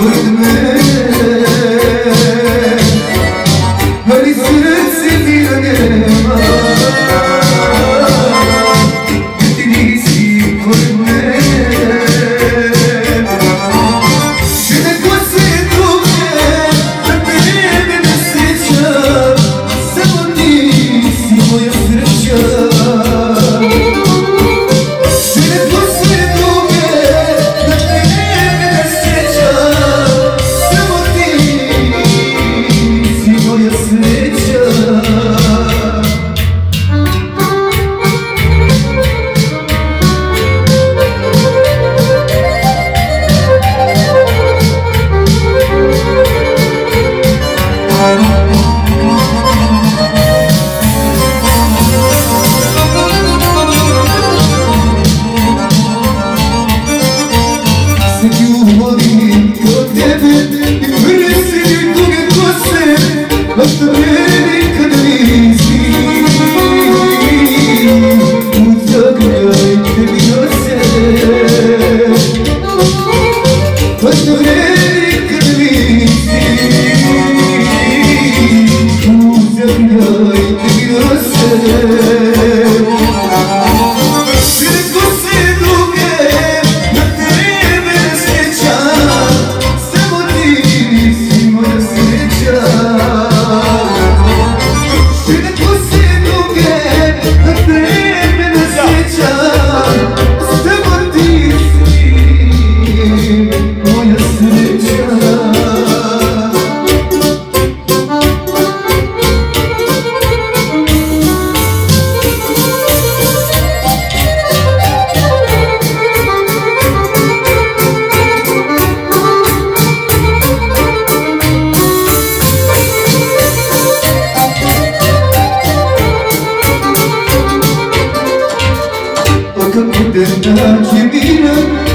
Mâine Mr. You. Divina, divina